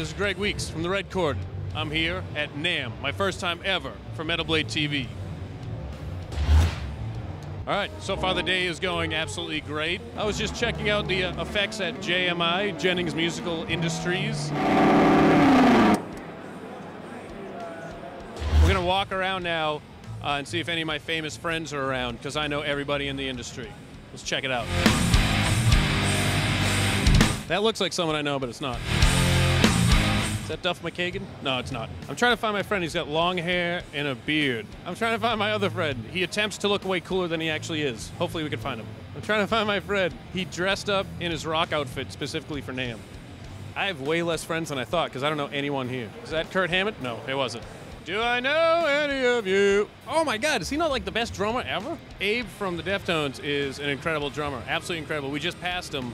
this is Greg Weeks from the Red Chord. I'm here at NAMM, my first time ever for Metal Blade TV. All right, so far the day is going absolutely great. I was just checking out the uh, effects at JMI, Jennings Musical Industries. We're gonna walk around now uh, and see if any of my famous friends are around, because I know everybody in the industry. Let's check it out. That looks like someone I know, but it's not. That Duff McKagan? No, it's not. I'm trying to find my friend. He's got long hair and a beard. I'm trying to find my other friend. He attempts to look way cooler than he actually is. Hopefully, we can find him. I'm trying to find my friend. He dressed up in his rock outfit specifically for NAMM. I have way less friends than I thought because I don't know anyone here. Is that Kirk Hammett? No, it wasn't. Do I know any of you? Oh my God, is he not like the best drummer ever? Abe from the Deftones is an incredible drummer. Absolutely incredible. We just passed him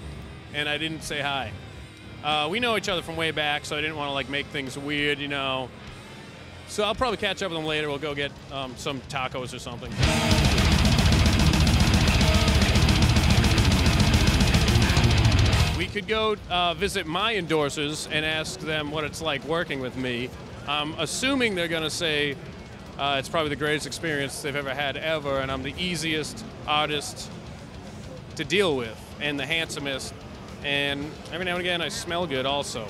and I didn't say hi. Uh, we know each other from way back, so I didn't want to like make things weird, you know. So I'll probably catch up with him later. We'll go get um, some tacos or something. We could go uh, visit my endorsers and ask them what it's like working with me. I'm assuming they're going to say uh, it's probably the greatest experience they've ever had ever, and I'm the easiest artist to deal with and the handsomest. And every now and again, I smell good also.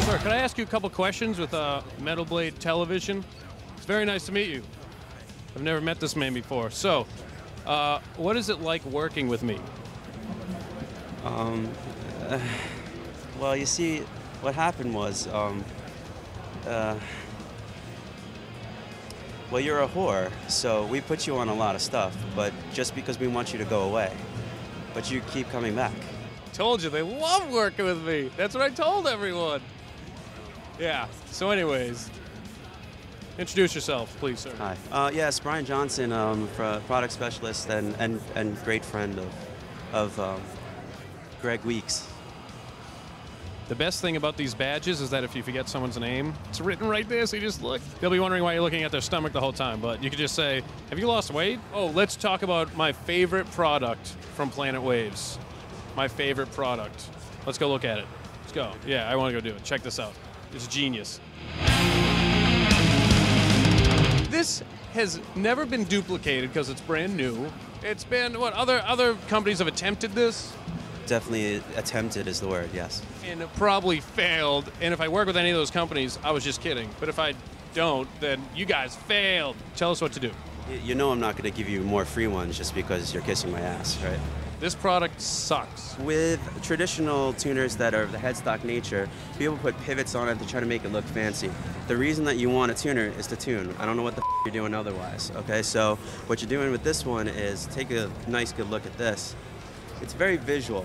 Sir, can I ask you a couple questions with uh, Metal Blade Television? It's very nice to meet you. I've never met this man before. So, uh, what is it like working with me? Um, uh, well, you see, what happened was, um, uh, well, you're a whore, so we put you on a lot of stuff, but just because we want you to go away. But you keep coming back. Told you they love working with me. That's what I told everyone. Yeah. So, anyways, introduce yourself, please, sir. Hi. Uh, yes, Brian Johnson, um, product specialist and, and, and great friend of, of um, Greg Weeks. The best thing about these badges is that if you forget someone's name, it's written right there, so you just look. They'll be wondering why you're looking at their stomach the whole time, but you could just say, Have you lost weight? Oh, let's talk about my favorite product from Planet Waves. My favorite product. Let's go look at it. Let's go. Yeah, I want to go do it. Check this out. It's a genius. This has never been duplicated because it's brand new. It's been what other other companies have attempted this Definitely attempted is the word, yes. and probably failed. And if I work with any of those companies, I was just kidding. But if I don't, then you guys failed. Tell us what to do. You know I'm not going to give you more free ones just because you're kissing my ass, right? This product sucks. With traditional tuners that are of the headstock nature, people put pivots on it to try to make it look fancy. The reason that you want a tuner is to tune. I don't know what the f- you're doing otherwise. Okay, so what you're doing with this one is take a nice good look at this. It's very visual.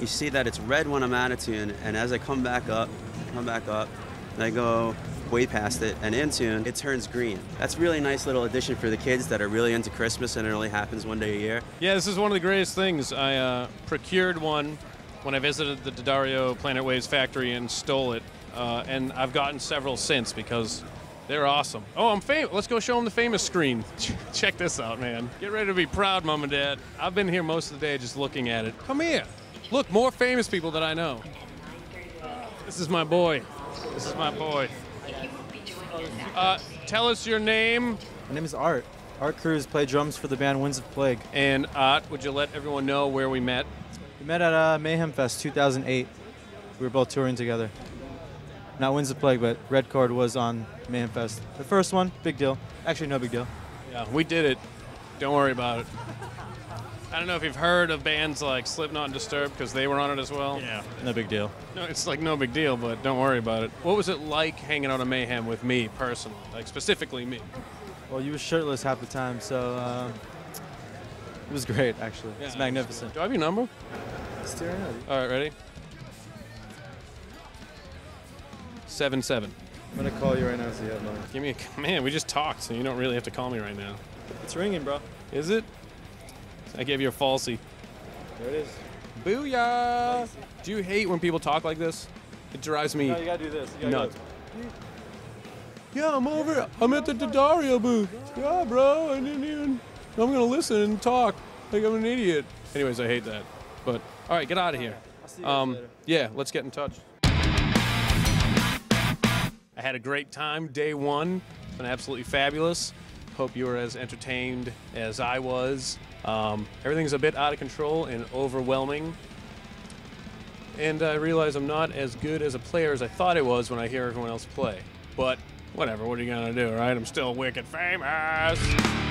You see that it's red when I'm out of tune, and as I come back up, come back up, and I go way past it and in tune, it turns green. That's really nice little addition for the kids that are really into Christmas and it only happens one day a year. Yeah, this is one of the greatest things. I uh, procured one when I visited the D'Addario Planet Waves factory and stole it. Uh, and I've gotten several since because they're awesome. Oh, I'm famous. Let's go show them the famous screen. Check this out, man. Get ready to be proud, Mom and Dad. I've been here most of the day just looking at it. Come here. Look, more famous people that I know. This is my boy. This is my boy. Uh, tell us your name. My name is Art. Art Cruz, play drums for the band Winds of Plague. And Art, would you let everyone know where we met? We met at uh, Mayhem Fest 2008. We were both touring together. Not wins the Plague, but Red Chord was on Mayhem Fest. The first one, big deal. Actually, no big deal. Yeah, we did it. Don't worry about it. I don't know if you've heard of bands like Slipknot and Disturbed because they were on it as well. Yeah. No big deal. No, it's like no big deal, but don't worry about it. What was it like hanging out at Mayhem with me personally, like specifically me? Well, you were shirtless half the time, so uh, it was great, actually. it's Yeah. magnificent. Do I have your number? Steering All right, ready? Seven seven. I'm gonna call you right now so you have mine. Give me a man. We just talked, so you don't really have to call me right now. It's ringing, bro. Is it? I gave you a falsie. There it is. Booyah! Do you hate when people talk like this? It drives me No, you gotta do this. You nuts. Yeah, I'm over. I'm at the D'Addario booth. Yeah, bro. I didn't even. I'm gonna listen and talk like I'm an idiot. Anyways, I hate that. But All right, get out of here. see you guys Um, yeah, let's get in touch. I had a great time day one. It's been absolutely fabulous. Hope you were as entertained as I was. Um, everything's a bit out of control and overwhelming. And I realize I'm not as good as a player as I thought I was when I hear everyone else play. But whatever, what are you gonna do, right? I'm still wicked famous.